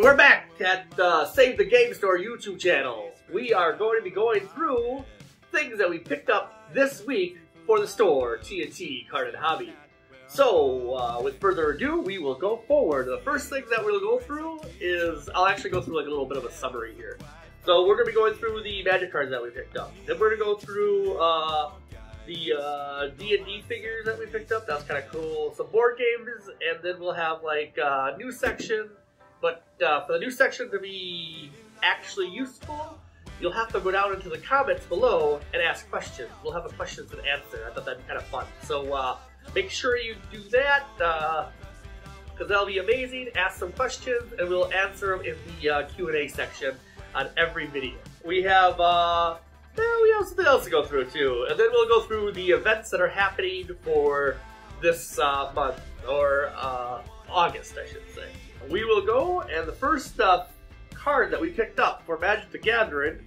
we're back at the Save the Game Store YouTube channel. We are going to be going through things that we picked up this week for the store, TNT Card and Hobby. So, uh, with further ado, we will go forward. The first thing that we'll go through is, I'll actually go through like a little bit of a summary here. So we're going to be going through the magic cards that we picked up. Then we're going to go through uh, the uh, D&D figures that we picked up. That's kind of cool. Some board games, and then we'll have like a new section. But uh, for the new section to be actually useful, you'll have to go down into the comments below and ask questions. We'll have a questions and answer. I thought that'd be kind of fun. So uh, make sure you do that because that'll be amazing. Ask some questions, and we'll answer them in the uh, Q&A section on every video. We have uh, we have something else to go through too, and then we'll go through the events that are happening for this uh, month or uh, August, I should say. We will go, and the first uh, card that we picked up for Magic the Gathering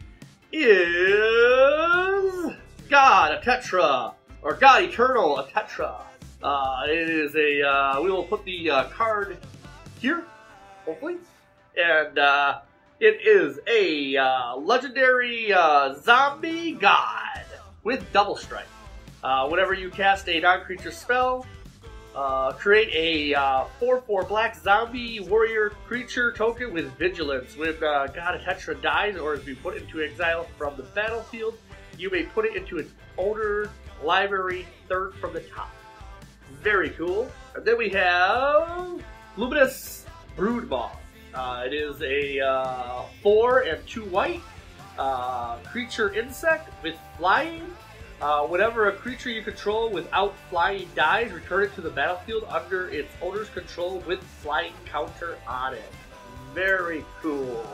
is God, Oketra, or God Eternal, Oketra. Uh, it is a. Uh, we will put the uh, card here, hopefully, and uh, it is a uh, legendary zombie god with double strike. Whenever you cast a non-creature spell, uh, create a 4-4 black zombie warrior creature token with vigilance. When uh, God Oketra dies or is put into exile from the battlefield, you may put it into its owner library third from the top. Very cool. And then we have Luminous Broodmaw. Uh, it is a uh, four and two white uh, creature insect with flying. Uh, whenever a creature you control without flying dies, return it to the battlefield under its owner's control with flying counter on it. Very cool.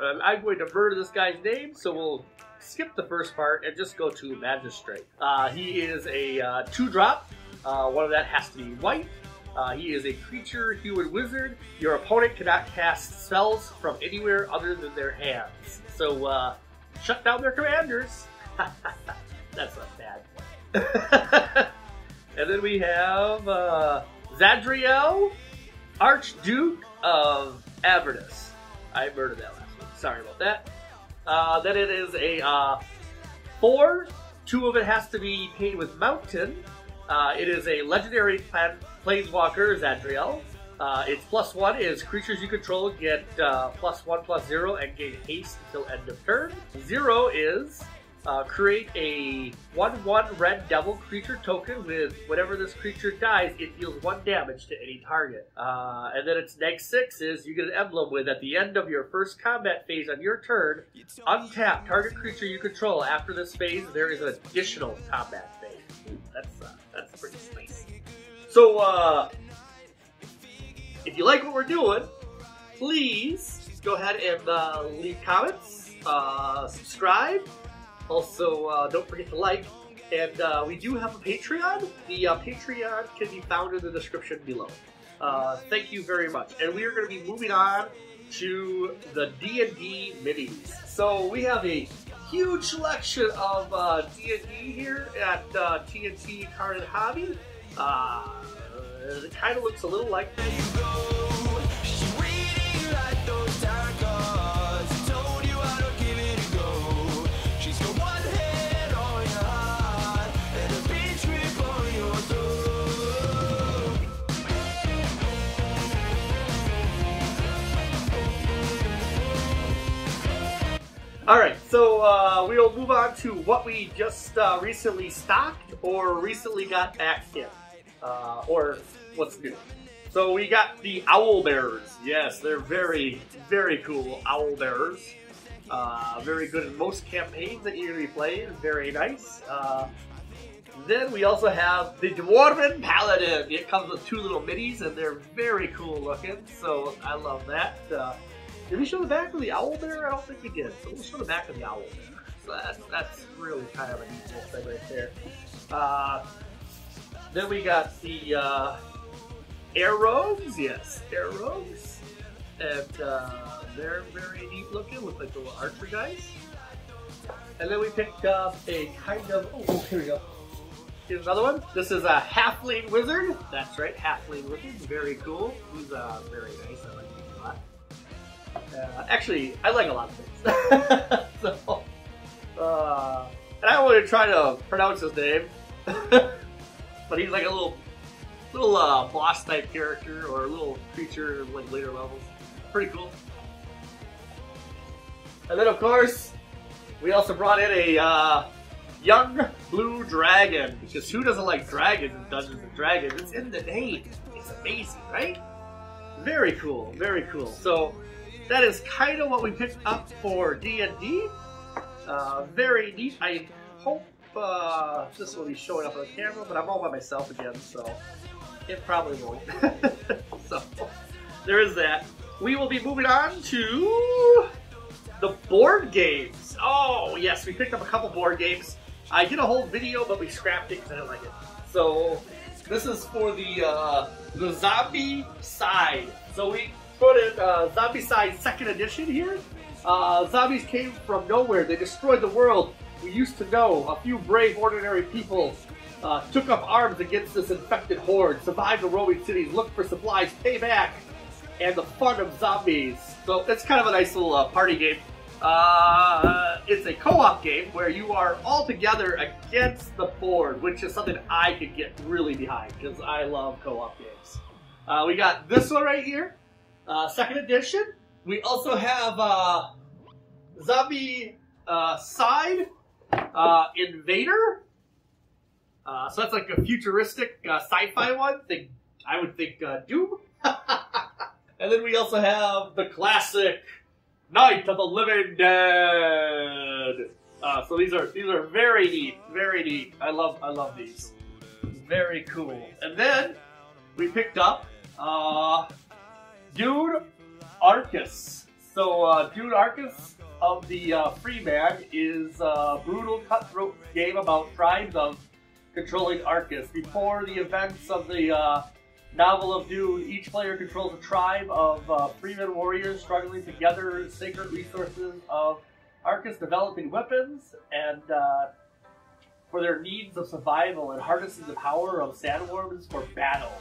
Um, I'm going to murder this guy's name, so we'll skip the first part and just go to Magistrate. Uh, he is a uh, two drop. one of that has to be white. Uh, he is a creature, human wizard. Your opponent cannot cast spells from anywhere other than their hands. So, uh, shut down their commanders. That's not bad. and then we have uh, Zadriel, Archduke of Avernus. I murdered that last one. Sorry about that. Uh, then it is a uh, four. Two of it has to be paid with mountain. Uh, it is a legendary plan- planeswalker, Zadriel. Uh, its plus one is creatures you control get uh, plus one plus zero and gain haste until end of turn. Zero is uh, create a 1 1 red devil creature token with whatever this creature dies, it deals 1 damage to any target. Uh, and then its next 6 is you get an emblem with at the end of your first combat phase on your turn, untap target creature you control. After this phase, there is an additional combat phase. That's, uh, that's pretty nice. So, uh, if you like what we're doing, please go ahead and uh, leave comments, uh, subscribe, also, uh, don't forget to like. And uh, we do have a Patreon. The uh, Patreon can be found in the description below. Uh, thank you very much. And we are going to be moving on to the D&D minis. So we have a huge selection of D&D uh, here at TNT uh, Card and Hobby. it kind of looks a little like... Alright, so uh, we'll move on to what we just uh, recently stocked or recently got back in. Uh, or what's new. So we got the Owl Bearers. Yes, they're very, very cool Owl Bearers. Uh, very good in most campaigns that you're going to be playing. Very nice. Uh, then we also have the Dwarven Paladin. It comes with two little minis, and they're very cool looking. So I love that. Did we show the back of the owl there? I don't think we did. So we'll show the back of the owl bear. So that's, that's really kind of a neat little thing right there. Uh, then we got the uh, air rogues. Yes, air rogues. And uh, they're very neat looking with like little archer guys. And then we picked up a kind of, oh, oh here we go. Here's another one. This is a halfling wizard. That's right, halfling wizard. Very cool. He's uh, very nice. I like him a lot. Uh, actually, I like a lot of things. so, uh, and I want to try to pronounce his name, but he's like a little, little uh, boss type character or a little creature like later levels. Pretty cool. And then, of course, we also brought in a uh, young blue dragon because who doesn't like dragons in Dungeons and Dragons? It's in the name. It's amazing, right? Very cool. Very cool. So that is kind of what we picked up for D&D. Uh, very neat. I hope uh, this will be showing up on the camera, but I'm all by myself again, so it probably won't. so there is that. We will be moving on to the board games. Oh, yes, we picked up a couple board games. I did a whole video, but we scrapped it because I didn't like it. So this is for the uh, the zombie side. So we put in uh, Zombicide Second Edition here. Uh, zombies came from nowhere. They destroyed the world. We used to know a few brave, ordinary people uh, took up arms against this infected horde, survived the roaming cities, looked for supplies, pay back, and the fun of zombies. So it's kind of a nice little uh, party game. Uh, it's a co-op game where you are all together against the board, which is something I could get really behind because I love co-op games. Uh, we got this one right here, uh, second edition. We also have uh, Zombie uh, Side uh, Invader. Uh, so that's like a futuristic uh, sci-fi one. Think I would think Doom. and then we also have the classic Night of the Living Dead. So these are these are very neat, very neat. I love I love these. Very cool. And then we picked up Dune Arrakis. So uh, Dune Arrakis of the uh, Fremen is a brutal cutthroat game about tribes of controlling Arrakis. Before the events of the uh, novel of Dune, each player controls a tribe of uh, Fremen warriors struggling to gather sacred resources of Arrakis, developing weapons and uh, for their needs of survival and harnessing the power of sandworms for battle.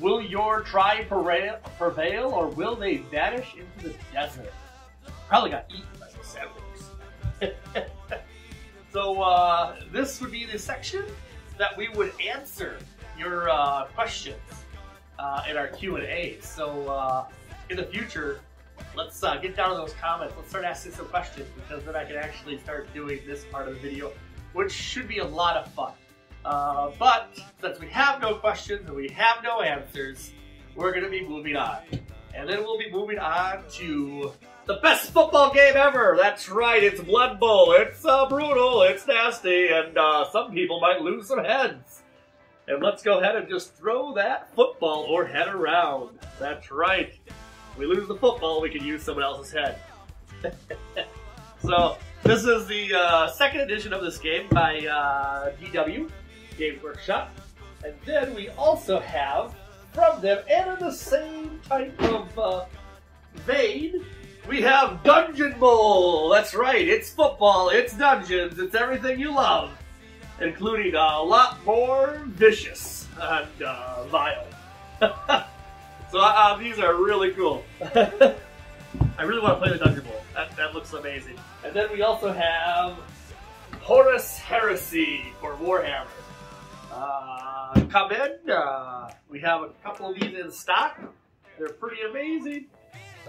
Will your tribe prevail, or will they vanish into the desert? Probably got eaten by the sandworms. so uh, this would be the section that we would answer your uh, questions uh, in our Q&A. So uh, in the future, let's uh, get down to those comments. Let's start asking some questions because then I can actually start doing this part of the video, which should be a lot of fun. Uh, but since we have no questions and we have no answers, we're going to be moving on. And then we'll be moving on to the best football game ever. That's right, it's Blood Bowl. It's uh, brutal, it's nasty, and uh, some people might lose some heads. And let's go ahead and just throw that football or head around. That's right. we lose the football, we can use someone else's head. so, this is the uh, second edition of this game by uh, DW, Games Workshop. And then we also have from them, and in the same type of uh, vein, we have Dungeon Bowl. That's right, it's football, it's dungeons, it's everything you love including a lot more vicious and uh, vile. so uh, these are really cool. I really want to play the Dungeon Bowl. That, that looks amazing. And then we also have Horus Heresy for Warhammer. Uh, come in. Uh, we have a couple of these in stock. They're pretty amazing.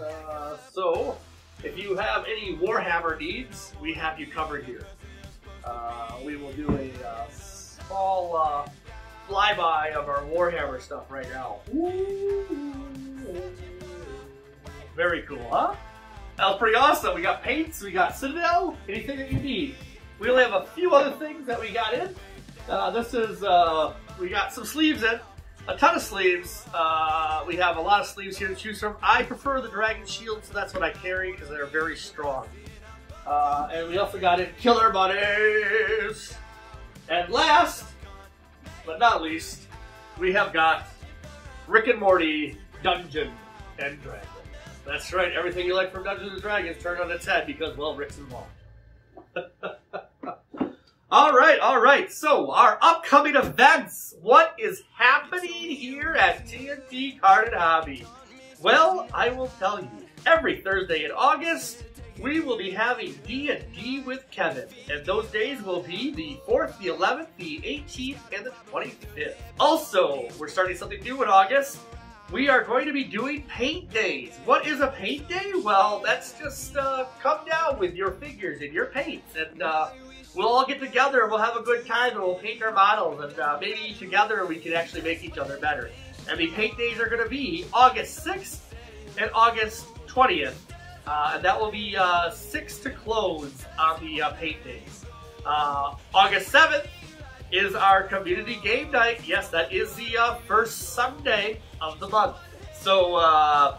Uh, so, if you have any Warhammer needs, we have you covered here. Uh, we will do a uh, small flyby of our Warhammer stuff right now. Very cool, huh? That was pretty awesome. We got paints, we got Citadel, anything that you need. We only have a few other things that we got in. Uh, this is, uh, we got some sleeves in, a ton of sleeves. Uh, we have a lot of sleeves here to choose from. I prefer the Dragon Shield, so that's what I carry because they're very strong. Uh, and we also got in Killer Bunnies. And last, but not least, we have got Rick and Morty Dungeon and Dragons. That's right, everything you like from Dungeons and Dragons turned on its head because, well, Rick's involved. all right, all right. So, our upcoming events. What is happening here at TNT Card and Hobby? Well, I will tell you. every Thursday in August, we will be having D&D with Kevin, and those days will be the 4th, the 11th, the 18th, and the 25th. Also, we're starting something new in August. We are going to be doing paint days. What is a paint day? Well, that's just uh, come down with your figures and your paints, and uh, we'll all get together and we'll have a good time and we'll paint our models, and uh, maybe together we can actually make each other better. And the paint days are going to be August 6th and August 20th uh, and that will be uh, 6 to close on the uh, paint days. August 7th is our community game night. Yes, that is the uh, first Sunday of the month. So uh,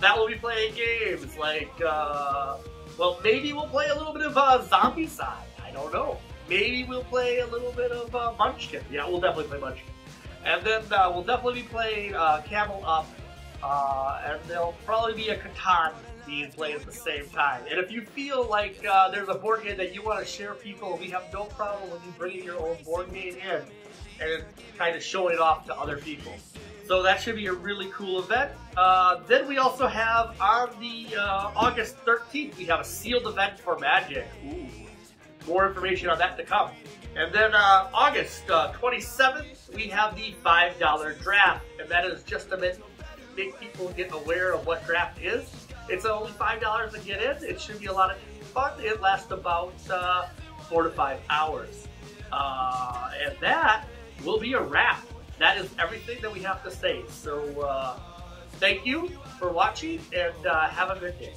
that will be playing games like, uh, well, maybe we'll play a little bit of uh, Zombicide. I don't know. Maybe we'll play a little bit of uh, Munchkin. Yeah, we'll definitely play Munchkin. And then we'll definitely be playing Camel Up. and there'll probably be a Catan being played at the same time. And if you feel like uh, there's a board game that you want to share people, we have no problem with you bringing your own board game in and kind of showing it off to other people. So that should be a really cool event. Uh, then we also have on the uh, August 13th, we have a sealed event for Magic. Ooh. More information on that to come. And then uh, August 27th, uh, we have the $5 draft, and that is just to make people get aware of what draft is. It's only $5 to get in. It should be a lot of fun. It lasts about uh, four to five hours. Uh, and that will be a wrap. That is everything that we have to say. So uh, thank you for watching and uh, have a good day.